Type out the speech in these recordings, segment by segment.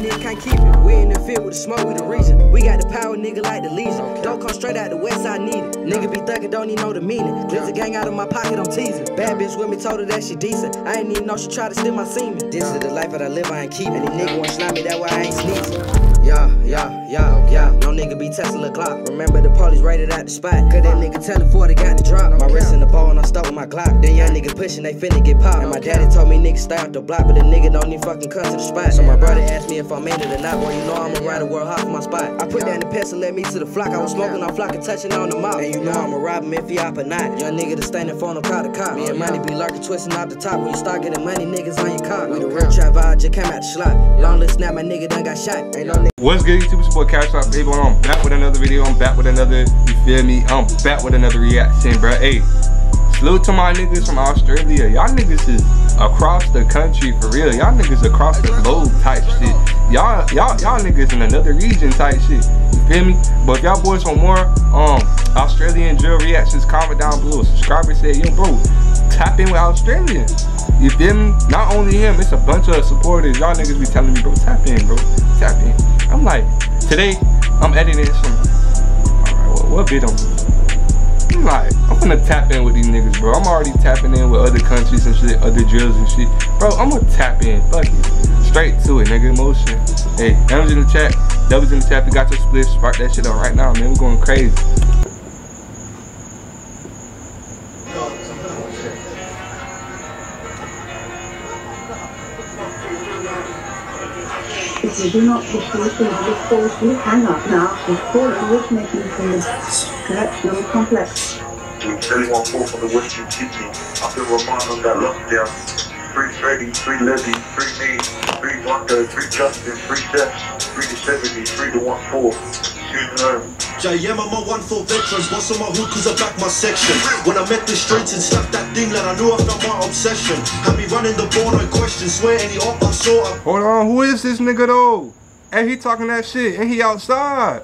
nigga can't keep it. We in the field with the smoke, we the reason. We got the power, nigga, like the Legion. Don't come straight out the west I need it. Nigga be thuggin', don't even know the meaning. There's a gang out of my pocket, I'm teasing. Bad bitch with me, told her that she decent. I ain't even know she tried to steal my semen. This is the life that I live, I ain't keeping. And these nigga want slime me, that why I ain't sneezing. Yeah, yeah, yeah, yeah. No nigga be Tesla Glock. Remember the police raided out the spot. Cause that nigga tellin' before they got the drop. My wrist in the ball and I'm stuck with my Glock. Then young nigga pushing, they finna get popped. And my daddy told me niggas stay out the block, but the nigga don't even fucking come to the spot. So my brother asked me if I'm in it or not. Boy, you know I'ma ride the world hard for my spot. I put down the pistol, let me to the flock. I was smoking on flock and touching on the mouth. And you know I'ma rob him if he op or not. Young nigga to stand in front of call the cop. Me and money be lurking, twisting out the top. When you start getting money, niggas on your cock. We the real trap vibe, just came out the slot. Long list snap, my nigga done got shot. Ain't no nigga. What's good, YouTube? Boy Cash Out Baby. I'm back with another video. I'm back with another, you feel me? I'm back with another reaction, bro. Hey, salute to my niggas from Australia. Y'all niggas is across the country for real. Y'all niggas across the globe type shit. Y'all, y'all, y'all niggas in another region type shit. You feel me? But if y'all boys want more um Australian drill reactions, comment down below. Subscriber said, yo, bro, tap in with Australians. You feel me? Not only him, it's a bunch of supporters. Y'all niggas be telling me, bro, tap in, bro, tap in. I'm like, today I'm editing some. Alright, what, what bit I'm I'm like, I'm gonna tap in with these niggas, bro. I'm already tapping in with other countries and shit, other drills and shit. Bro, I'm gonna tap in. Fuck it. Straight to it, nigga. Motion. Hey, M's in the chat. W's in the chat. If you got your split, spark that shit up right now, man. We're going crazy. You do not to receive this call, please hang up now. This call is originating from the correctional complex. Anyone fall from the Western City, I can remind on that lockdown. Free Freddy, free Levy, free me, free Wonder, free Justin, free Death, free the 70, free the 1-4. Soon learn. JM, I'm a one for veterans, boss on my hood cause I back my section. When I met the streets and slapped that thing, lad, I knew I found my obsession. Had me running the ball, no question, swear any op I saw, I Hold on, who is this nigga though? And he talking that shit and he outside.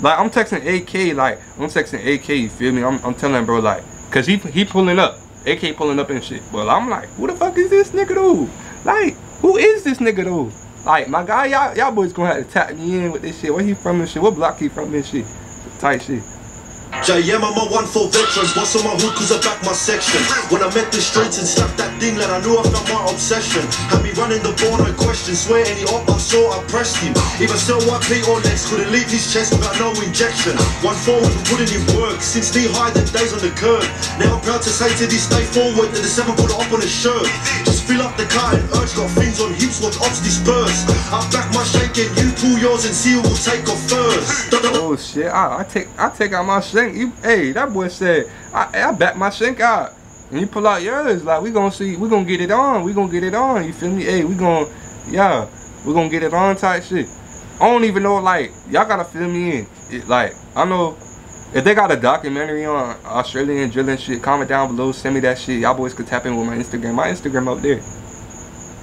Like I'm texting AK, like I'm texting AK, you feel me? I'm, I'm telling bro like, cause he he pulling up, AK pulling up and shit. But I'm like, who the fuck is this nigga though? Like, who is this nigga though? Like my guy, y'all y'all boys gonna have to tap me in with this shit. Where he from and shit? What block he from and shit? Tight shit. JM, I'm a one for veterans, boss on my hood cause I back my section. When I met the streets and slapped that thing, that I knew I found my obsession. Had me running the ball, no question, swear any op I saw, I pressed him. Sell white feet or legs, couldn't leave his chest without no injection. One forward for putting in work, since knee high, the days on the curb. Now I'm proud to say to this day forward that the seven put it up on his shirt. Just fill up the car and urge, got on watch ops disperse. I back my shake and you pull yours and see who will take off first. Oh shit, I, I take I take out my shank. You hey, that boy said I I back my shank out. And you pull out yours, like we gonna see, we gonna get it on, we gonna get it on, you feel me? Hey, we gonna yeah, we gonna get it on type shit. I don't even know like y'all gotta fill me in. It, like, I know if they got a documentary on Australian drilling shit, comment down below, send me that shit. Y'all boys could tap in with my Instagram. My Instagram up there.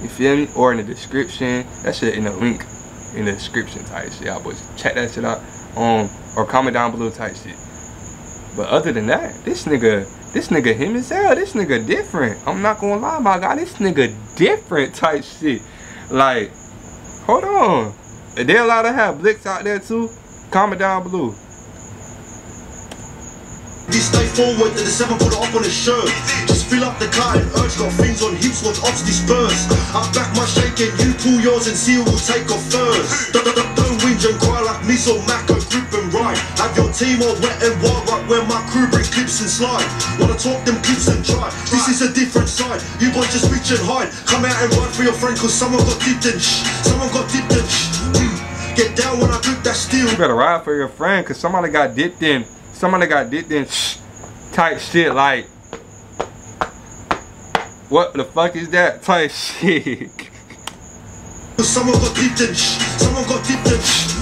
You feel me? Or in the description. That shit in the link in the description type shit. Y'all boys check that shit out. Um or comment down below type shit. But other than that, this nigga, this nigga him hell. This nigga different. I'm not gonna lie, my guy. This nigga different type shit. Like, hold on. Are they allowed to have blicks out there too? Comment down below. This day forward that the seven put it up on a shirt. Just fill up the car and urge, got things on hips, watch ops disperse. I back my shake and you pull yours and see who will take off first. Don't, whinge and cry like me, so Mac grip and ride. Have your team all wet and wild, right where my crew bring clips and slide. Wanna talk them clips and try. This is a different side. You boys just reach and hide. Come out and ride for your friend, cause someone got dipped and shh. Someone got dipped and shh. Mm. Get down when I grip that steel. You better ride for your friend, cause somebody got dipped in. Somebody got in shh, type shit like. What the fuck is that type shit? Someone got and shh. Someone got shh. Mm.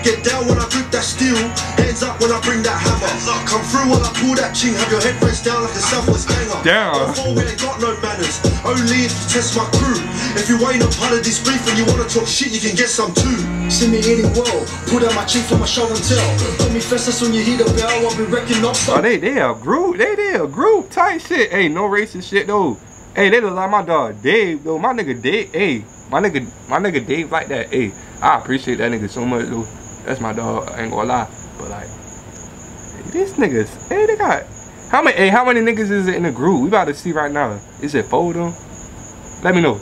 Get down when I grip that steel. Hands up when I bring that hammer. Come through when I pull that ching. Have your head pressed down like a Southwest ganger. Down. Don't we ain't got no manners. Only if you test my crew. If you ain't a part of this beef and you wanna talk shit, you can get some too. See me eating well, put out my cheek for my show and tell. Put me first, that's when you hear the bell, I'll be wrecking up. Oh, they they a group. They they a group tight shit. Hey, no racist shit though. Hey, they look like my dog Dave though. My nigga Dave. Hey, my nigga, my nigga Dave like that. Hey, I appreciate that nigga so much, though. That's my dog. I ain't gonna lie, but like, hey, these niggas, hey, they got how many? Hey, how many niggas is it in the group? We about to see right now. Is it four of them? Let me know.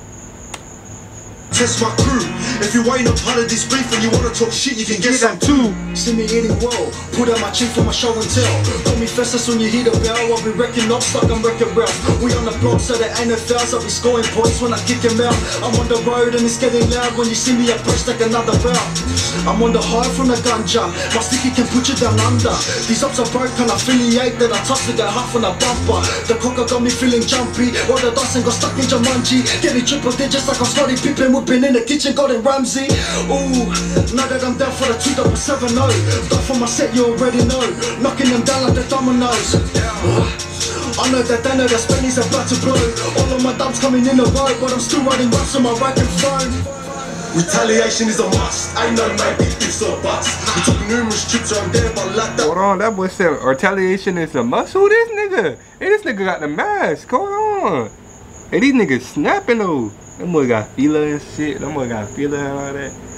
Test my crew. If you ain't a part of this beef and you wanna talk shit, you can get some too. See me eating well, put out my chief for my show and tell. Call me Festus when you hear the bell, I'll be wrecking up, stuck on wrecking ralph. We on the block, so no fouls, I'll be scoring points when I kick him out. I'm on the road and it's getting loud when you see me approach like another bout. I'm on the high from the ganja, my sticky can put you down under. These ups are broke and affiliate that I touch to get half on a bumper. The cocker got me feeling jumpy, while the Dyson got stuck in Jumanji. Get me triple digits like I'm Scottie Pippen, whipping in the kitchen, Gordon Ramsay. Ooh, now that I'm down for the 2.70. Got for my set, you already know. Knocking them down like the dominoes. I know that they know that Spenny's about to blow. All of my dubs coming in a row, but I'm still writing raps on my racket phone. Retaliation is a must. I know maybe ifs or buts. We took numerous trips around there, but like that. Hold on, that boy said retaliation is a must. Who this nigga? Hey, this nigga got the mask. Hold on. Hey, these niggas snapping though. Them boy got feeler and shit. Them boy got feeler and all that.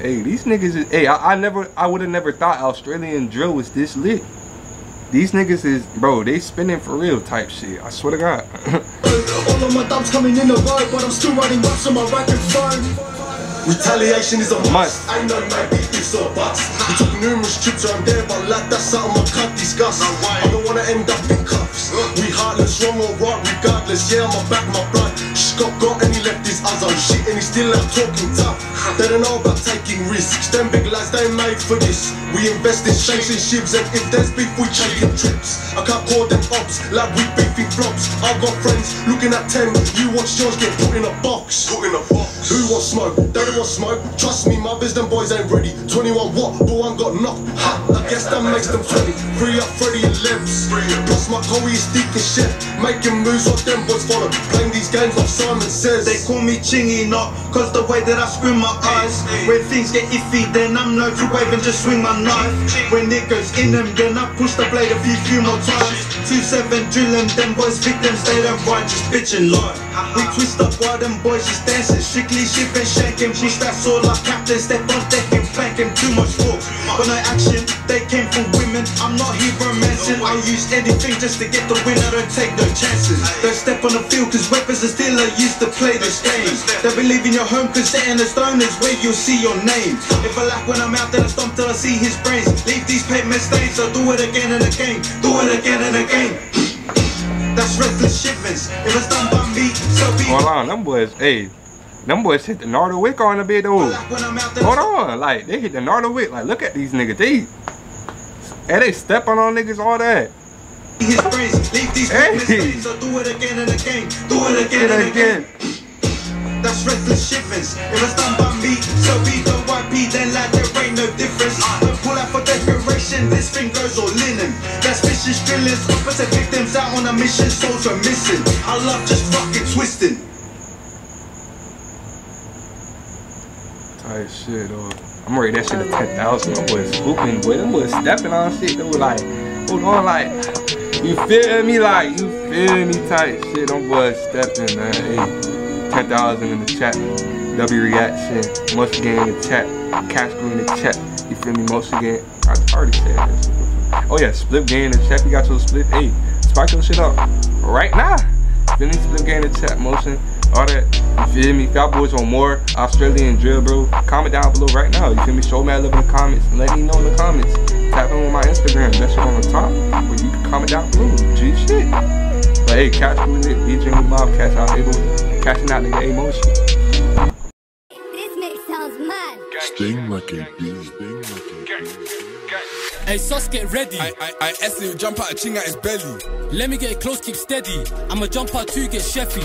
Hey, these niggas is. Hey, I, I never. I would have never thought Australian drill was this lit. These niggas is, bro. They spinning for real type shit. I swear to God. All of my dubs coming in a row, but I'm still writing raps on my racket phone. Retaliation is a must. Must. I know maybe ifs or buts. We took numerous trips around there, but like that's something I can't discuss. I don't wanna end up in cuffs. We heartless, wrong or right, regardless. Yeah, I'm back, my blood. Scott got and he left his eyes on shit and he still out talking tough. They don't know about taking risks. Them big lads, they made for this. We invest in chasing ships and if there's beef, we taking trips. I can't call them ops like we beefing flops. I got friends looking at 10. You watch yours get put in a box. Put in a box. Who wants smoke? They don't want smoke. Trust me, mothers, them boys ain't ready. 21 what? But one got knocked. Ha! I guess that makes them 20. Free up Freddy and Lebs. Plus my Coey is deacon chef. Making moves what them boys follow. Playing these games like Simon says. They call me chingy not Cause the way that I screw my eyes. When things get iffy then I'm known to wave and just swing my knife. When it goes in them then I push the blade a few few more times. Two seven drilling them them boys victims they don't ride just bitching lie We twist up while them boys just dancing. Strictly ship and shaking Push that sword like captain step on deck and flanking Too much force. When I action they came from women. I'm not here romancing I'll use anything just to get the win I don't take no chances. Don't step on the field cause weapons are still I used to play this game. Don't believe in your home cause setting the stone is where you'll see your name. If I lack when I'm out then I stomp till I see his brains. Leave these pavement stains so do it again and again. Do it again and again That's reckless shipments If it's done by me so be Hold on, them boys. Hey, them boys hit the Nardo Wick on a bit though. I'm out then I Hold on, like they hit the Nardo Wick. Like look at these niggas. They and they stepping on niggas all that. his brains Leave these Hey. so do it again and again Do it again and again That's reckless shipments. If it's done by me, so be the YP, then like there ain't no difference. Don't pull out for this thing goes all linen. That's vicious drillers, opposite victims out on a mission, souls are missing. I love just fucking twisting. Tight shit though. I'm ready that shit ten thousand. Them boys swooping, boy. Them boys stepping on shit They were Like, hold on, like, you feel me? Like, you feel me? Tight shit. Them boys stepping, man. Hey, ten thousand in the chat. W reaction. Most game in the chat. Cash crew in the chat. You feel me? Most game. I already said this. Oh yeah, split game in the chat. We got your split. Hey, spike your shit up right now. Feel? Split game in the chat. Motion. All that. You feel me? Y'all boys want more Australian drill, bro, comment down below right now. You feel me? Show me love in the comments. Let me know in the comments. Tap in with my Instagram. That shit on the top. Or you can comment down below. G shit. But hey, catch with it. DJ with Mob. Catch out able. Catching out nigga emotion. Mad. Sting like a bee. Sting like a bee. Hey, sus, get ready. I, I, I Essie will jump out a ching at his belly. Let me get it close, keep steady. I'ma jump out too, get chefy.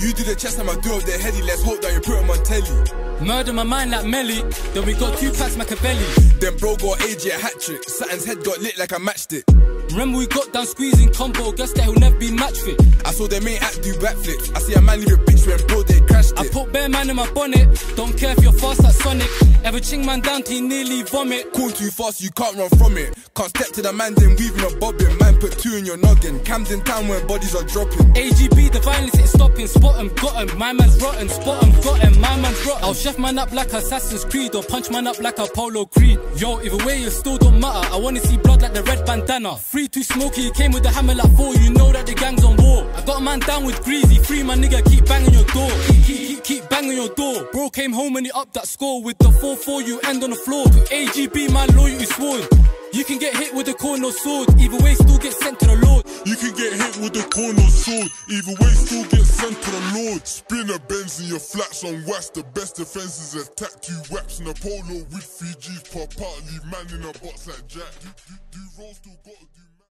You do the chest, I'ma do up the heady. Let's hope that you put him on telly. Murder my mind like Melly. Then we got two packs Machiavelli. Then bro got AJ a hat trick. Saturn's head got lit like I matched it. Remember we got down squeezing combo, guess that he'll never be match fit. I saw their main act do backflips. I see a man leave a bitch when bro they crashed it. I put bare man in my bonnet. Don't care if you're fast like Sonic. Ever ching man down till he nearly vomit. Cool too fast, you can't run from it. Can't step to the man, then weaving a bobbin. Man, put two in your noggin. Cams in town when bodies are dropping. AGB, the violence ain't stopping. Spot him, got him. My man's rotten. Spot him, got him. My man's rotten. I'll chef man up like Assassin's Creed or punch man up like Apollo Creed. Yo, either way, it still don't matter. I wanna see blood like the red bandana. Free too smoky, came with the hammer like four. You know that the gang's on war. I got a man down with greasy. Free my nigga, keep banging your door. Keep, keep, keep, keep banging your door. Bro came home and he upped that score with the 4-4. You end on the floor. To AGB, my loyalty sworn. You can get hit with a corner sword. Either way, still get sent to the Lord. You can get hit with a corner sword. Either way, still get sent to the Lord. Spin a Benz in your flats on West, The best defense is a tattoo waps and a polo with Fiji's pop out. Leave man in a box like Jack. Do, do, do rolls still gotta do.